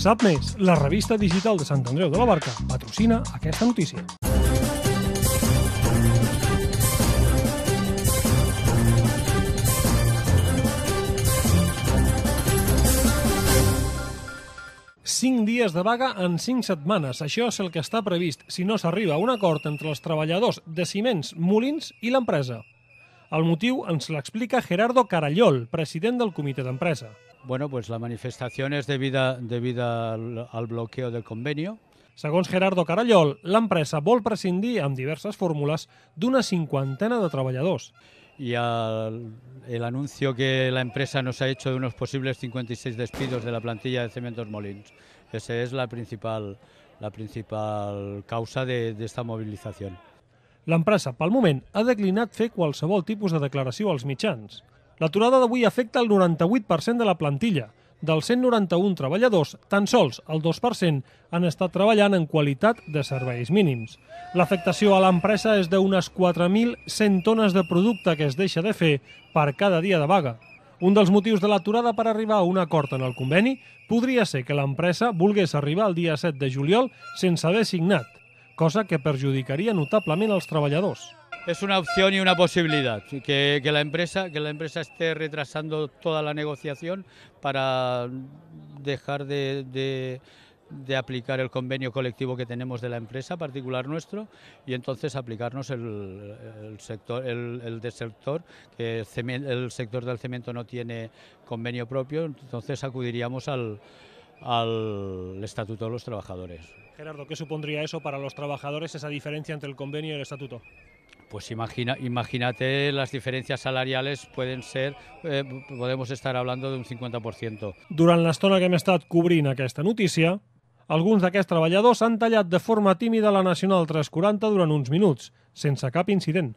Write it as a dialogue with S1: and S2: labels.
S1: Sap més, la revista digital de Sant Andreu de la Barca patrocina aquesta notícia. Cinc dies de vaga en cinc setmanes. Això és el que està previst si no s'arriba a un acord entre els treballadors de Ciments Molins i l'empresa. El motiu ens l'explica Gerardo Carallol, president del comitè d'empresa.
S2: Bueno, pues la manifestación es debida, debida al, al bloqueo del convenio.
S1: Segons Gerardo Carallol, l'empresa vol prescindir amb diverses fórmules d'una cinquantena de treballadors.
S2: y al, el anuncio que la empresa nos ha hecho de unos posibles 56 despidos de la plantilla de Cementos Molins. Esa es la principal, la principal causa de, de esta movilización.
S1: L'empresa, pel moment, ha declinat fer qualsevol tipus de declaració als mitjans. L'aturada d'avui afecta el 98% de la plantilla. Dels 191 treballadors, tan sols el 2% han estat treballant en qualitat de serveis mínims. L'afectació a l'empresa és d'unes 4.100 tones de producte que es deixa de fer per cada dia de vaga. Un dels motius de l'aturada per arribar a un acord en el conveni podria ser que l'empresa volgués arribar el dia 7 de juliol sense haver signat, cosa que perjudicaria notablement els treballadors.
S2: Es una opción y una posibilidad que, la empresa que la empresa esté retrasando toda la negociación para dejar de, de, de, aplicar el convenio colectivo que tenemos de la empresa particular nuestro y entonces aplicarnos el, sector el, el del sector que el, el sector del cemento no tiene convenio propio entonces acudiríamos al al Estatuto de los Trabajadores.
S1: Gerardo, ¿qué supondría eso para los trabajadores, esa diferencia entre el convenio y el Estatuto?
S2: Pues imagina, imagínate las diferencias salariales pueden ser, eh, podemos estar hablando de un 50%.
S1: Durant l'estona que hem estat cobrint aquesta notícia, alguns d'aquests treballadors han tallat de forma tímida la Nacional 340 durant uns minuts, sense cap incident.